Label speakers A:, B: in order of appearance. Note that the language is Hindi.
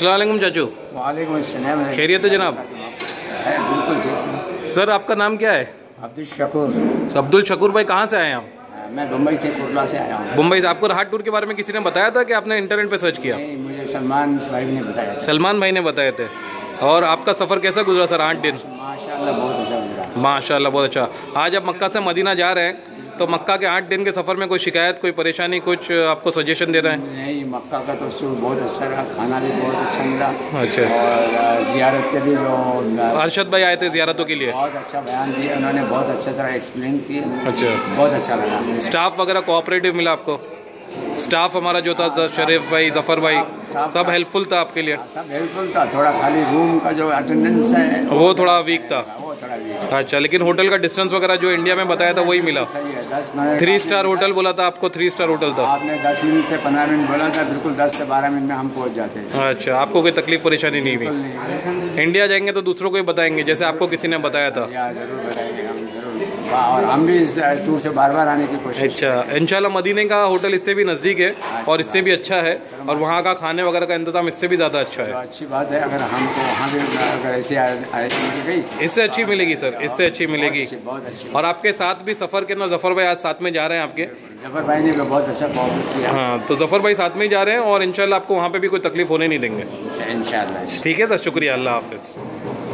A: सलामकुम चाचू।
B: वालेकुम
A: खैरियत है जनाब?
B: बिल्कुल ठीक
A: सर आपका नाम क्या है?
B: अब्दुल शकूर।
A: अब्दुल शकूर भाई कहाँ से आए हैं आप?
B: मैं मुंबई से कुरला से आया हूँ।
A: मुंबई से। आपको राहत टूर के बारे में किसी ने बताया था कि आपने इंटरनेट पे सर्च किया?
B: नहीं, मुझे सलमान भाई ने बताया
A: सलमान भाई ने बताए थे। और आपका सफ़र कैसा गुजरा सर आठ दिन?
B: माशाल्लाह बहुत अच्छा गुजरा।
A: माशाल्लाह बहुत अच्छा। आज आप मक्का से मदीना जा रहे हैं। तो मक्का के आठ दिन के सफ़र में कोई शिकायत कोई परेशानी कुछ आपको सजेशन दे रहे हैं?
B: नहीं मक्का का तो सूर बहुत अच्छा रहा खाना भी बहुत अच्छा मिला।
A: अच्छा।
B: और जियारत के भी जो
A: अरशद भाई आए थे जियारतों के लिए?
B: बहुत अच्छा बयान दिया उन्होंने बहुत अच्छा तरह एक्सप्लेन किया।
A: अच्छा।
B: बहुत अच्छा लगा।
A: स्टाफ वगैरह कोऑपरेटिव मिला आपको? स्टाफ हमारा जो था शरीफ भाई ज़फ़र भाई सब हेल्पफुल था आपके लिए?
B: सब हेल्पफुल था। थोड़ा खाली रूम का जो अटेंडेंस है
A: वो थोड़ा वीक था।
B: वो थोड़ा
A: अच्छा लेकिन होटल का डिस्टेंस वगैरह जो इंडिया में बताया था वही मिला।
B: सही है दस
A: थ्री स्टार होटल बोला था आपको थ्री स्टार होटल था।
B: आपने दस मिनट से पंद्रह मिनट बोला था बिल्कुल दस से बारह मिनट में हम पहुँच जाते। हैं
A: अच्छा आपको कोई तकलीफ़ परेशानी नहीं हुई? इंडिया जाएँगे तो दूसरों को ही बताएँगे जैसे आपको किसी ने बताया था।
B: ज़रूर बताएँगे हम और हम भी इस टूर से बार बार आने की कोशिश
A: अच्छा इंशाल्लाह मदीने का होटल इससे भी नज़दीक है और इससे भी अच्छा है। और वहाँ का खाने वगैरह का इंतज़ाम इससे भी ज़्यादा अच्छा
B: तो
A: है
B: अच्छी बात है अगर हमको वहाँ भी अगर ऐसे मिल गई
A: इससे अच्छी मिलेगी सर इससे अच्छी मिलेगी।
B: बहुत अच्छी।
A: और आपके साथ भी सफ़र के ना जफ़र भाई आज साथ में जा रहे हैं आपके?
B: ज़फ़र भाई ने बहुत अच्छा कोऑपरेट किया।
A: हाँ तो जफ़र भाई साथ में ही जा रहे हैं और इंशाल्लाह आपको वहाँ पे भी कोई तकलीफ़ होने नहीं देंगे।
B: इंशाल्लाह।
A: ठीक है सर शुक्रिया अल्लाह हाफिज़।